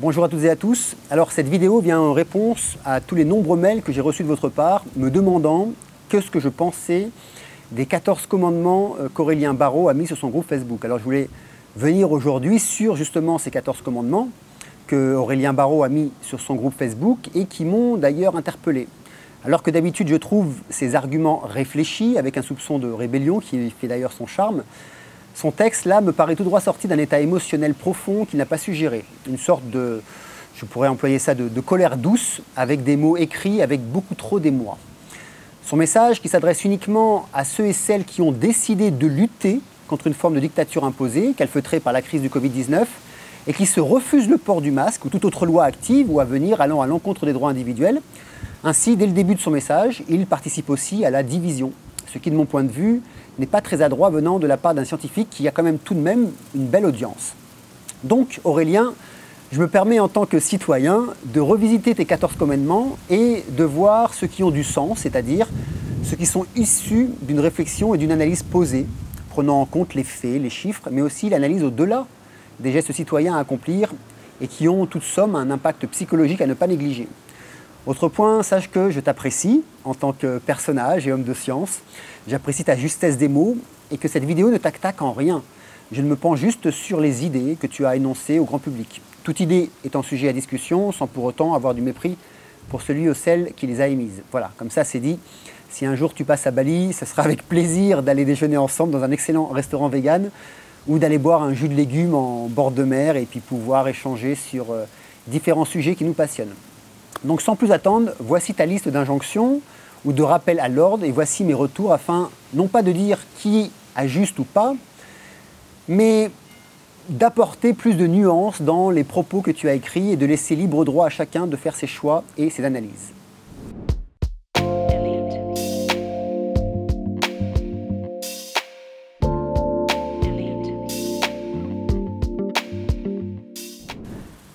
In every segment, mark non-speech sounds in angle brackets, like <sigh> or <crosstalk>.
Bonjour à toutes et à tous. Alors cette vidéo vient en réponse à tous les nombreux mails que j'ai reçus de votre part me demandant que ce que je pensais des 14 commandements euh, qu'Aurélien Barraud a mis sur son groupe Facebook. Alors je voulais venir aujourd'hui sur justement ces 14 commandements que Aurélien Barraud a mis sur son groupe Facebook et qui m'ont d'ailleurs interpellé. Alors que d'habitude je trouve ces arguments réfléchis avec un soupçon de rébellion qui fait d'ailleurs son charme, son texte là me paraît tout droit sorti d'un état émotionnel profond qu'il n'a pas su gérer. Une sorte de, je pourrais employer ça, de, de colère douce avec des mots écrits avec beaucoup trop d'émoi. Son message qui s'adresse uniquement à ceux et celles qui ont décidé de lutter contre une forme de dictature imposée, calfeutrée par la crise du Covid-19, et qui se refusent le port du masque ou toute autre loi active ou à venir allant à l'encontre des droits individuels. Ainsi, dès le début de son message, il participe aussi à la division, ce qui, de mon point de vue, n'est pas très adroit venant de la part d'un scientifique qui a quand même tout de même une belle audience. Donc, Aurélien, je me permets en tant que citoyen de revisiter tes 14 commandements et de voir ceux qui ont du sens, c'est-à-dire ceux qui sont issus d'une réflexion et d'une analyse posée, prenant en compte les faits, les chiffres, mais aussi l'analyse au-delà des gestes citoyens à accomplir et qui ont toute somme un impact psychologique à ne pas négliger. Autre point, sache que je t'apprécie en tant que personnage et homme de science. J'apprécie ta justesse des mots et que cette vidéo ne t'attaque en rien. Je ne me penche juste sur les idées que tu as énoncées au grand public. Toute idée étant sujet à discussion sans pour autant avoir du mépris pour celui ou celle qui les a émises. Voilà, comme ça c'est dit. Si un jour tu passes à Bali, ce sera avec plaisir d'aller déjeuner ensemble dans un excellent restaurant vegan ou d'aller boire un jus de légumes en bord de mer et puis pouvoir échanger sur euh, différents sujets qui nous passionnent. Donc sans plus attendre, voici ta liste d'injonctions ou de rappels à l'ordre et voici mes retours afin non pas de dire qui a juste ou pas, mais d'apporter plus de nuances dans les propos que tu as écrits et de laisser libre droit à chacun de faire ses choix et ses analyses.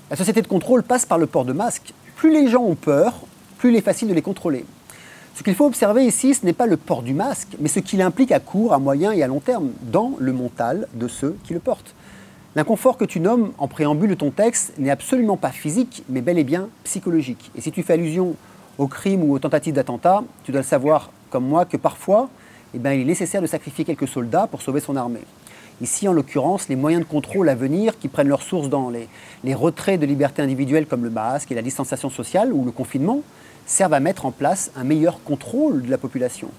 La société de contrôle passe par le port de masque. Plus les gens ont peur, plus il est facile de les contrôler. Ce qu'il faut observer ici, ce n'est pas le port du masque, mais ce qu'il implique à court, à moyen et à long terme dans le mental de ceux qui le portent. L'inconfort que tu nommes en préambule de ton texte n'est absolument pas physique, mais bel et bien psychologique. Et si tu fais allusion au crime ou aux tentatives d'attentat, tu dois le savoir comme moi que parfois, eh bien, il est nécessaire de sacrifier quelques soldats pour sauver son armée. Ici, en l'occurrence, les moyens de contrôle à venir qui prennent leur source dans les, les retraits de liberté individuelle comme le masque et la distanciation sociale ou le confinement servent à mettre en place un meilleur contrôle de la population.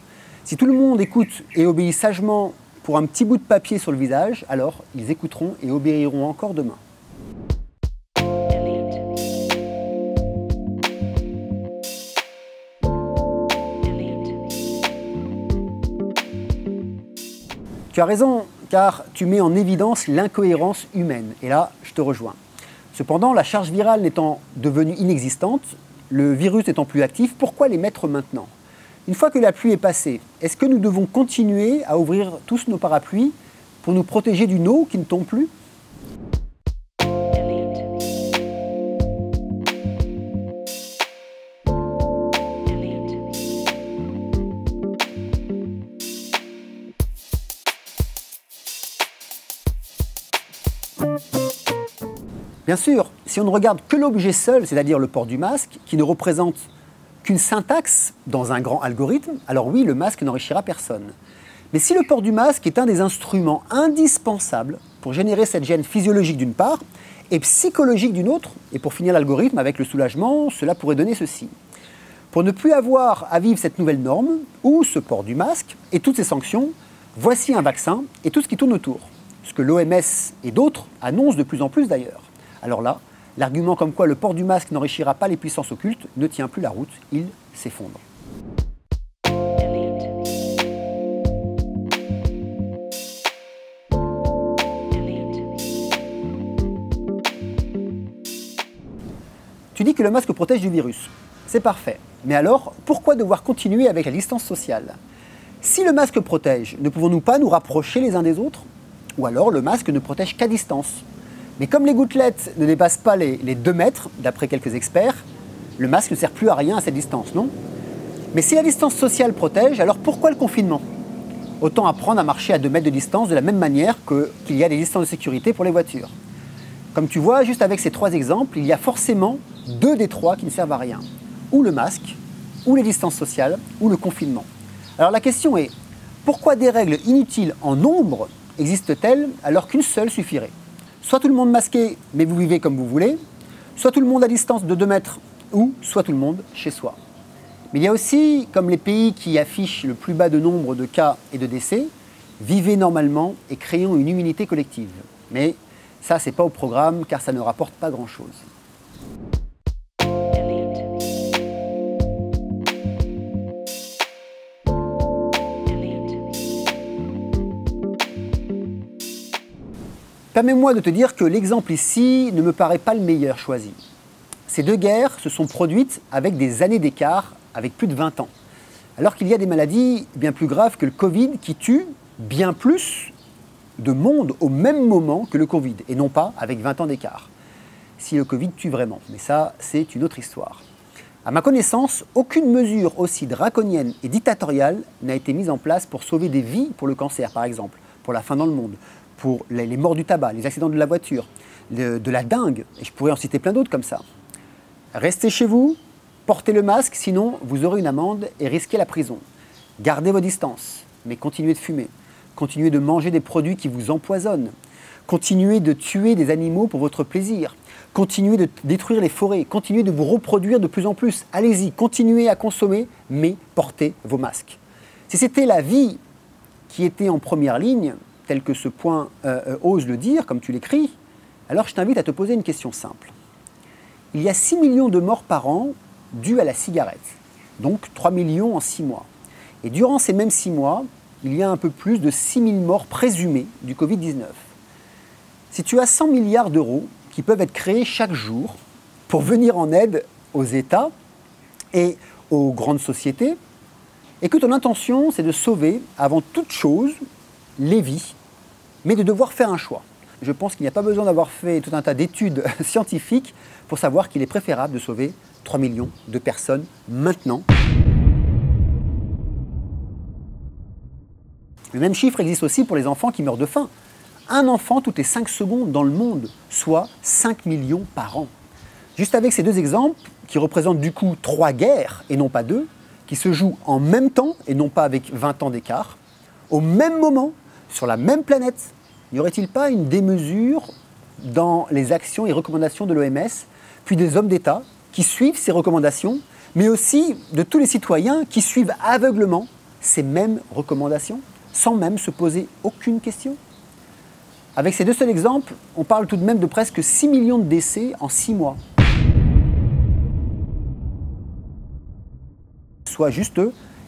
Si tout le monde écoute et obéit sagement pour un petit bout de papier sur le visage, alors ils écouteront et obéiront encore demain. Tu as raison, car tu mets en évidence l'incohérence humaine. Et là, je te rejoins. Cependant, la charge virale n'étant devenue inexistante, le virus n'étant plus actif, pourquoi les mettre maintenant? Une fois que la pluie est passée, est-ce que nous devons continuer à ouvrir tous nos parapluies pour nous protéger d'une eau qui ne tombe plus? Bien sûr, si on ne regarde que l'objet seul, c'est-à-dire le port du masque, qui ne représente qu'une syntaxe dans un grand algorithme, alors oui, le masque n'enrichira personne. Mais si le port du masque est un des instruments indispensables pour générer cette gêne physiologique d'une part et psychologique d'une autre, et pour finir l'algorithme avec le soulagement, cela pourrait donner ceci. Pour ne plus avoir à vivre cette nouvelle norme, ou ce port du masque, et toutes ces sanctions, voici un vaccin et tout ce qui tourne autour. Ce que l'OMS et d'autres annoncent de plus en plus d'ailleurs. Alors là, l'argument comme quoi le port du masque n'enrichira pas les puissances occultes ne tient plus la route, il s'effondre. Tu dis que le masque protège du virus. C'est parfait. Mais alors, pourquoi devoir continuer avec la distance sociale? Si le masque protège, ne pouvons-nous pas nous rapprocher les uns des autres? Ou alors le masque ne protège qu'à distance? Mais comme les gouttelettes ne dépassent pas les, 2 mètres, d'après quelques experts, le masque ne sert plus à rien à cette distance, non? Mais si la distance sociale protège, alors pourquoi le confinement? Autant apprendre à marcher à 2 mètres de distance de la même manière qu'il y a des distances de sécurité pour les voitures. Comme tu vois, juste avec ces trois exemples, il y a forcément deux des trois qui ne servent à rien. Ou le masque, ou les distances sociales, ou le confinement. Alors la question est, pourquoi des règles inutiles en nombre existent-elles alors qu'une seule suffirait? Soit tout le monde masqué, mais vous vivez comme vous voulez, soit tout le monde à distance de 2 mètres, ou soit tout le monde chez soi. Mais il y a aussi, comme les pays qui affichent le plus bas de nombre de cas et de décès, vivez normalement et créons une immunité collective. Mais ça, c'est pas au programme car ça ne rapporte pas grand-chose. Permets-moi de te dire que l'exemple ici ne me paraît pas le meilleur choisi. Ces deux guerres se sont produites avec des années d'écart, avec plus de 20 ans. Alors qu'il y a des maladies bien plus graves que le Covid qui tuent bien plus de monde au même moment que le Covid, et non pas avec 20 ans d'écart. Si le Covid tue vraiment, mais ça, c'est une autre histoire. À ma connaissance, aucune mesure aussi draconienne et dictatoriale n'a été mise en place pour sauver des vies pour le cancer, par exemple, pour la faim dans le monde, pour les, morts du tabac, les accidents de la voiture, de la dingue, et je pourrais en citer plein d'autres comme ça. Restez chez vous, portez le masque, sinon vous aurez une amende et risquez la prison. Gardez vos distances, mais continuez de fumer. Continuez de manger des produits qui vous empoisonnent. Continuez de tuer des animaux pour votre plaisir. Continuez de détruire les forêts. Continuez de vous reproduire de plus en plus. Allez-y, continuez à consommer, mais portez vos masques. Si c'était la vie qui était en première ligne, tel que ce point euh, euh, ose le dire, comme tu l'écris, alors je t'invite à te poser une question simple. Il y a 6 millions de morts par an dues à la cigarette, donc 3 millions en 6 mois. Et durant ces mêmes 6 mois, il y a un peu plus de 6 000 morts présumées du Covid-19. Si tu as 100 milliards d'euros qui peuvent être créés chaque jour pour venir en aide aux États et aux grandes sociétés, et que ton intention c'est de sauver avant toute chose les vies mais de devoir faire un choix. Je pense qu'il n'y a pas besoin d'avoir fait tout un tas d'études <laughs> scientifiques pour savoir qu'il est préférable de sauver 3 millions de personnes maintenant. Le même chiffre existe aussi pour les enfants qui meurent de faim. Un enfant toutes les 5 secondes dans le monde, soit 5 millions par an. Juste avec ces deux exemples, qui représentent du coup trois guerres et non pas deux, qui se jouent en même temps et non pas avec 20 ans d'écart, au même moment, sur la même planète, n'y aurait-il pas une démesure dans les actions et recommandations de l'OMS, puis des hommes d'État qui suivent ces recommandations, mais aussi de tous les citoyens qui suivent aveuglement ces mêmes recommandations, sans même se poser aucune question? Avec ces deux seuls exemples, on parle tout de même de presque 6 millions de décès en 6 mois. Soit juste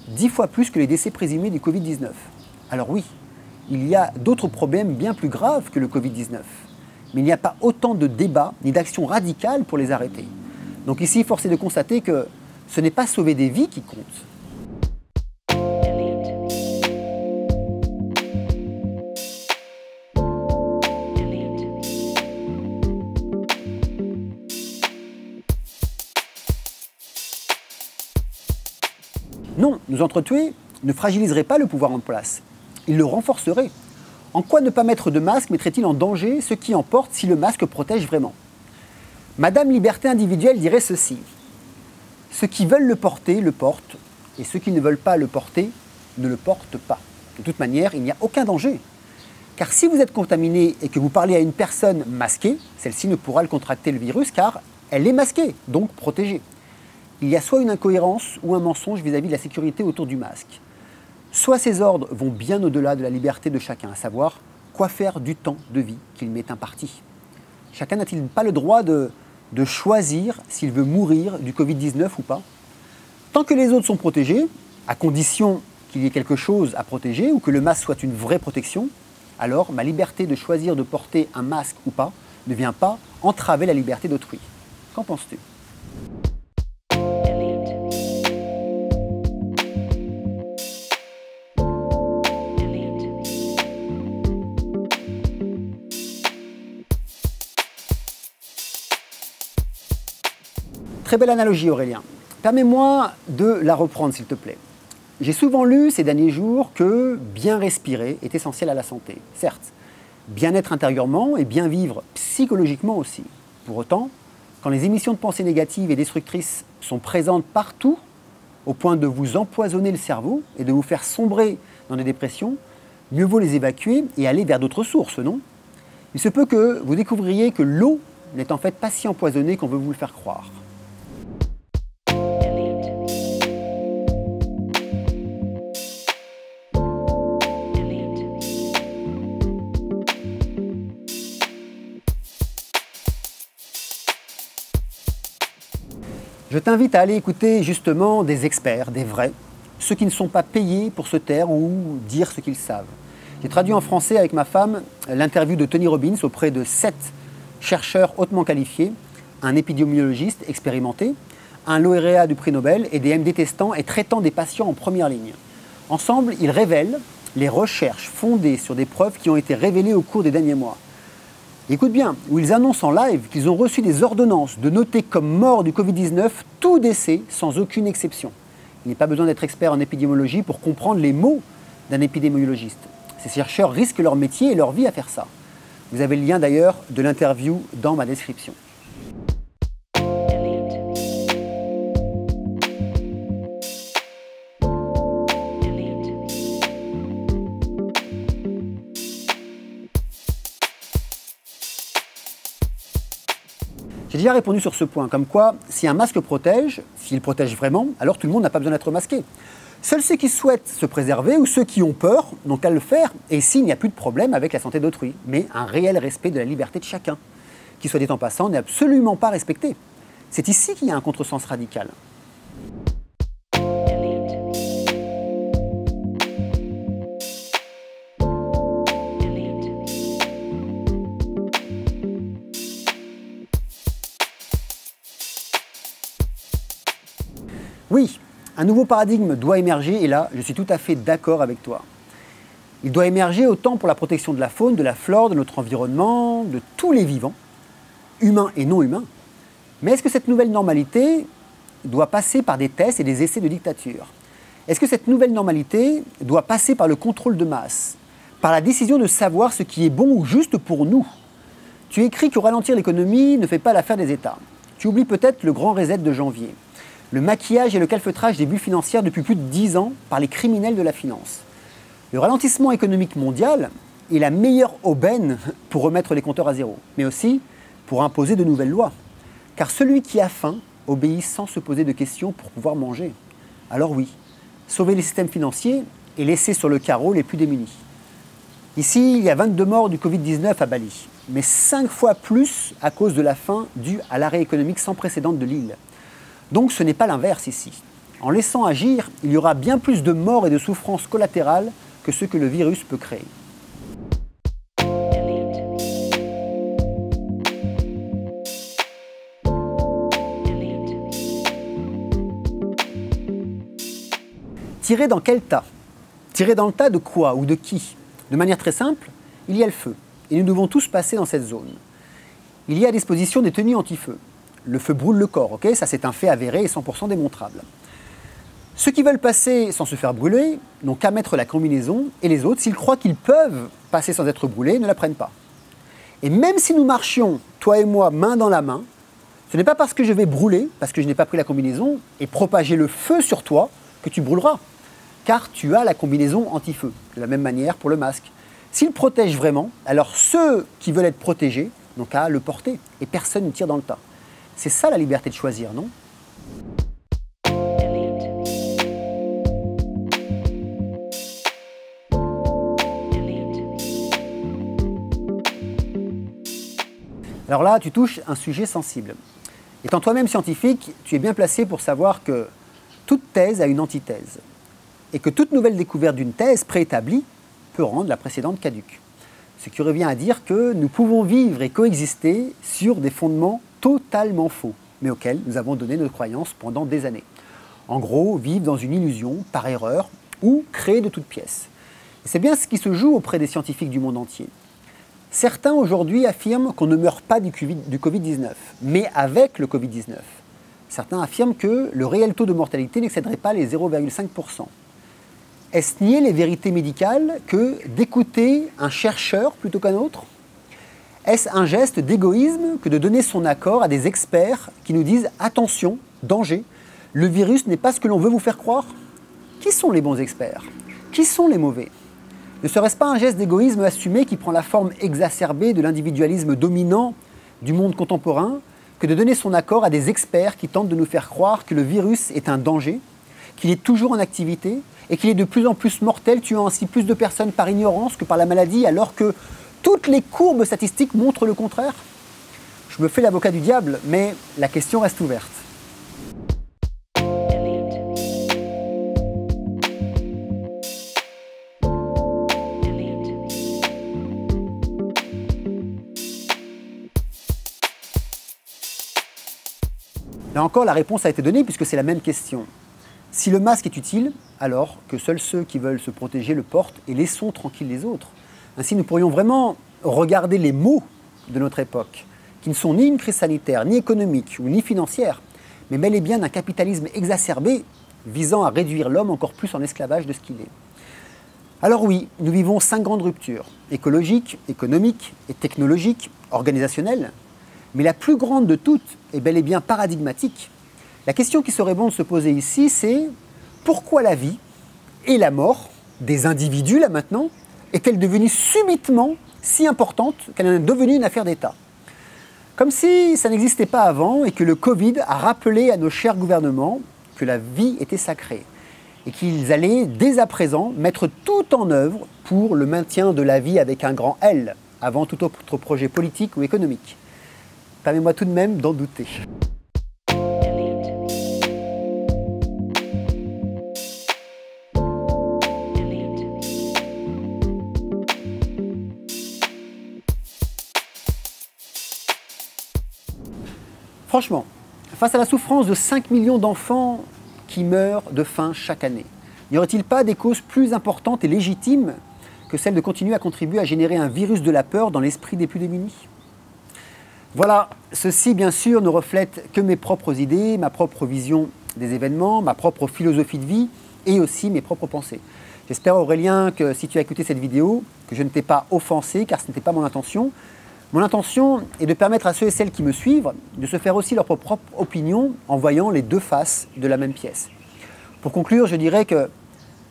10 fois plus que les décès présumés du Covid-19. Alors oui, il y a d'autres problèmes bien plus graves que le Covid-19. Mais il n'y a pas autant de débats ni d'actions radicales pour les arrêter. Donc ici, force est de constater que ce n'est pas sauver des vies qui compte. Non, nous entretuer ne fragiliserait pas le pouvoir en place il le renforcerait. En quoi ne pas mettre de masque mettrait-il en danger ceux qui en portent si le masque protège vraiment? Madame Liberté individuelle dirait ceci. Ceux qui veulent le porter le portent, et ceux qui ne veulent pas le porter ne le portent pas. De toute manière, il n'y a aucun danger. Car si vous êtes contaminé et que vous parlez à une personne masquée, celle-ci ne pourra le contracter le virus car elle est masquée, donc protégée. Il y a soit une incohérence ou un mensonge vis-à-vis de la sécurité autour du masque. Soit ces ordres vont bien au-delà de la liberté de chacun, à savoir quoi faire du temps de vie qu'il m'est imparti. Chacun n'a-t-il pas le droit de, de choisir s'il veut mourir du Covid-19 ou pas? Tant que les autres sont protégés, à condition qu'il y ait quelque chose à protéger ou que le masque soit une vraie protection, alors ma liberté de choisir de porter un masque ou pas ne vient pas entraver la liberté d'autrui. Qu'en penses-tu? Très belle analogie, Aurélien. Permets-moi de la reprendre, s'il te plaît. J'ai souvent lu ces derniers jours que bien respirer est essentiel à la santé. Certes, bien-être intérieurement et bien vivre psychologiquement aussi. Pour autant, quand les émissions de pensée négatives et destructrices sont présentes partout, au point de vous empoisonner le cerveau et de vous faire sombrer dans des dépressions, mieux vaut les évacuer et aller vers d'autres sources, non? Il se peut que vous découvriez que l'eau n'est en fait pas si empoisonnée qu'on veut vous le faire croire. Je t'invite à aller écouter justement des experts, des vrais, ceux qui ne sont pas payés pour se taire ou dire ce qu'ils savent. J'ai traduit en français avec ma femme l'interview de Tony Robbins auprès de sept chercheurs hautement qualifiés, un épidémiologiste expérimenté, un lauréat du prix Nobel et des MD testants et traitant des patients en première ligne. Ensemble, ils révèlent les recherches fondées sur des preuves qui ont été révélées au cours des derniers mois. Écoute bien, où ils annoncent en live qu'ils ont reçu des ordonnances de noter comme mort du Covid-19 tout décès sans aucune exception. Il n'est pas besoin d'être expert en épidémiologie pour comprendre les mots d'un épidémiologiste. Ces chercheurs risquent leur métier et leur vie à faire ça. Vous avez le lien d'ailleurs de l'interview dans ma description. J'ai déjà répondu sur ce point, comme quoi, si un masque protège, s'il protège vraiment, alors tout le monde n'a pas besoin d'être masqué. Seuls ceux qui souhaitent se préserver ou ceux qui ont peur n'ont qu'à le faire, et s'il n'y a plus de problème avec la santé d'autrui, mais un réel respect de la liberté de chacun, qui, soit dit en passant, n'est absolument pas respecté. C'est ici qu'il y a un contresens radical. Oui, un nouveau paradigme doit émerger et là, je suis tout à fait d'accord avec toi. Il doit émerger autant pour la protection de la faune, de la flore, de notre environnement, de tous les vivants, humains et non humains. Mais est-ce que cette nouvelle normalité doit passer par des tests et des essais de dictature? Est-ce que cette nouvelle normalité doit passer par le contrôle de masse, par la décision de savoir ce qui est bon ou juste pour nous? Tu écris que ralentir l'économie ne fait pas l'affaire des États. Tu oublies peut-être le grand reset de janvier le maquillage et le calfeutrage des bulles financières depuis plus de 10 ans par les criminels de la finance. Le ralentissement économique mondial est la meilleure aubaine pour remettre les compteurs à zéro, mais aussi pour imposer de nouvelles lois. Car celui qui a faim obéit sans se poser de questions pour pouvoir manger. Alors oui, sauver les systèmes financiers et laisser sur le carreau les plus démunis. Ici, il y a 22 morts du Covid-19 à Bali, mais 5 fois plus à cause de la faim due à l'arrêt économique sans précédent de l'île. Donc ce n'est pas l'inverse ici. En laissant agir, il y aura bien plus de morts et de souffrances collatérales que ce que le virus peut créer. Tirer dans quel tas? Tirer dans le tas de quoi ou de qui? De manière très simple, il y a le feu, et nous devons tous passer dans cette zone. Il y a à disposition des tenues anti-feu le feu brûle le corps, ok? Ça c'est un fait avéré et 100% démontrable. Ceux qui veulent passer sans se faire brûler n'ont qu'à mettre la combinaison et les autres, s'ils croient qu'ils peuvent passer sans être brûlés, ne la prennent pas. Et même si nous marchions, toi et moi, main dans la main, ce n'est pas parce que je vais brûler, parce que je n'ai pas pris la combinaison, et propager le feu sur toi, que tu brûleras. Car tu as la combinaison anti-feu. De la même manière pour le masque. S'il protège vraiment, alors ceux qui veulent être protégés n'ont qu'à le porter. Et personne ne tire dans le tas. C'est ça la liberté de choisir, non? Alors là, tu touches un sujet sensible. Étant toi-même scientifique, tu es bien placé pour savoir que toute thèse a une antithèse et que toute nouvelle découverte d'une thèse préétablie peut rendre la précédente caduque. Ce qui revient à dire que nous pouvons vivre et coexister sur des fondements totalement faux, mais auxquels nous avons donné notre croyance pendant des années. En gros, vivre dans une illusion, par erreur, ou créer de toutes pièces. C'est bien ce qui se joue auprès des scientifiques du monde entier. Certains aujourd'hui affirment qu'on ne meurt pas du Covid-19, mais avec le Covid-19. Certains affirment que le réel taux de mortalité n'excéderait pas les 0,5%. Est-ce nier les vérités médicales que d'écouter un chercheur plutôt qu'un autre? Est-ce un geste d'égoïsme que de donner son accord à des experts qui nous disent attention, danger, le virus n'est pas ce que l'on veut vous faire croire? Qui sont les bons experts? Qui sont les mauvais? Ne serait-ce pas un geste d'égoïsme assumé qui prend la forme exacerbée de l'individualisme dominant du monde contemporain que de donner son accord à des experts qui tentent de nous faire croire que le virus est un danger, qu'il est toujours en activité et qu'il est de plus en plus mortel, tuant ainsi plus de personnes par ignorance que par la maladie, alors que toutes les courbes statistiques montrent le contraire Je me fais l'avocat du diable, mais la question reste ouverte. Là encore, la réponse a été donnée puisque c'est la même question. Si le masque est utile, alors que seuls ceux qui veulent se protéger le portent et laissons tranquilles les autres. Ainsi, nous pourrions vraiment regarder les maux de notre époque, qui ne sont ni une crise sanitaire, ni économique ou ni financière, mais bel et bien d'un capitalisme exacerbé visant à réduire l'homme encore plus en esclavage de ce qu'il est. Alors oui, nous vivons cinq grandes ruptures, écologiques, économiques et technologiques, organisationnelles, mais la plus grande de toutes est bel et bien paradigmatique. La question qui serait bon de se poser ici, c'est pourquoi la vie et la mort des individus, là maintenant, est-elle devenue subitement si importante qu'elle est devenue une affaire d'État Comme si ça n'existait pas avant et que le Covid a rappelé à nos chers gouvernements que la vie était sacrée et qu'ils allaient dès à présent mettre tout en œuvre pour le maintien de la vie avec un grand L avant tout autre projet politique ou économique. Permettez-moi tout de même d'en douter. Franchement, face à la souffrance de 5 millions d'enfants qui meurent de faim chaque année, n'y aurait-il pas des causes plus importantes et légitimes que celle de continuer à contribuer à générer un virus de la peur dans l'esprit des plus démunis? Voilà, ceci bien sûr ne reflète que mes propres idées, ma propre vision des événements, ma propre philosophie de vie et aussi mes propres pensées. J'espère Aurélien que si tu as écouté cette vidéo, que je ne t'ai pas offensé car ce n'était pas mon intention, mon intention est de permettre à ceux et celles qui me suivent de se faire aussi leur propre opinion en voyant les deux faces de la même pièce. Pour conclure, je dirais que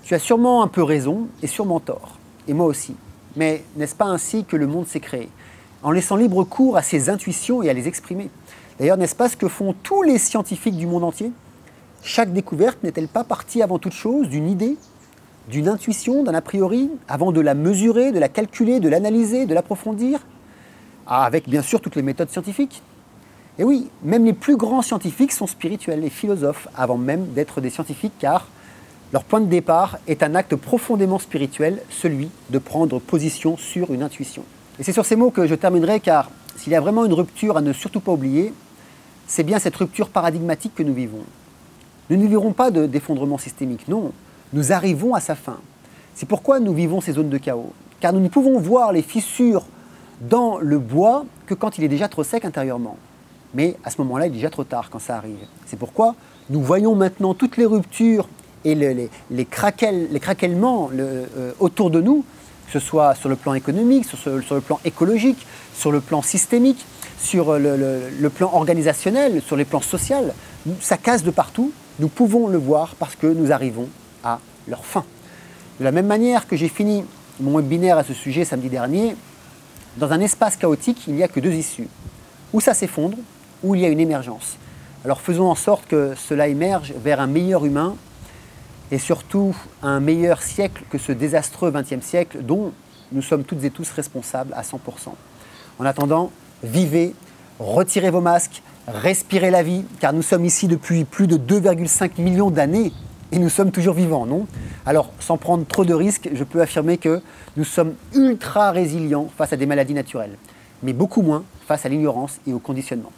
tu as sûrement un peu raison et sûrement tort, et moi aussi. Mais n'est-ce pas ainsi que le monde s'est créé? En laissant libre cours à ses intuitions et à les exprimer. D'ailleurs, n'est-ce pas ce que font tous les scientifiques du monde entier? Chaque découverte n'est-elle pas partie avant toute chose d'une idée, d'une intuition, d'un a priori, avant de la mesurer, de la calculer, de l'analyser, de l'approfondir? Avec bien sûr toutes les méthodes scientifiques. Et oui, même les plus grands scientifiques sont spirituels et philosophes avant même d'être des scientifiques car leur point de départ est un acte profondément spirituel, celui de prendre position sur une intuition. Et c'est sur ces mots que je terminerai car s'il y a vraiment une rupture à ne surtout pas oublier, c'est bien cette rupture paradigmatique que nous vivons. Nous ne vivrons pas d'effondrement systémique, non, nous arrivons à sa fin. C'est pourquoi nous vivons ces zones de chaos, car nous ne pouvons voir les fissures dans le bois que quand il est déjà trop sec intérieurement. Mais à ce moment-là, il est déjà trop tard quand ça arrive. C'est pourquoi nous voyons maintenant toutes les ruptures et les, les, craquellements euh, autour de nous, que ce soit sur le plan économique, sur, le plan écologique, sur le plan systémique, sur le, plan organisationnel, sur les plans sociaux. Ça casse de partout. Nous pouvons le voir parce que nous arrivons à leur fin. De la même manière que j'ai fini mon webinaire à ce sujet samedi dernier, dans un espace chaotique, il n'y a que deux issues. Ou ça s'effondre, ou il y a une émergence. Alors faisons en sorte que cela émerge vers un meilleur humain et surtout un meilleur siècle que ce désastreux XXe siècle dont nous sommes toutes et tous responsables à 100%. En attendant, vivez, retirez vos masques, respirez la vie, car nous sommes ici depuis plus de 2,5 millions d'années et nous sommes toujours vivants, non? Alors, sans prendre trop de risques, je peux affirmer que nous sommes ultra résilients face à des maladies naturelles, mais beaucoup moins face à l'ignorance et au conditionnement.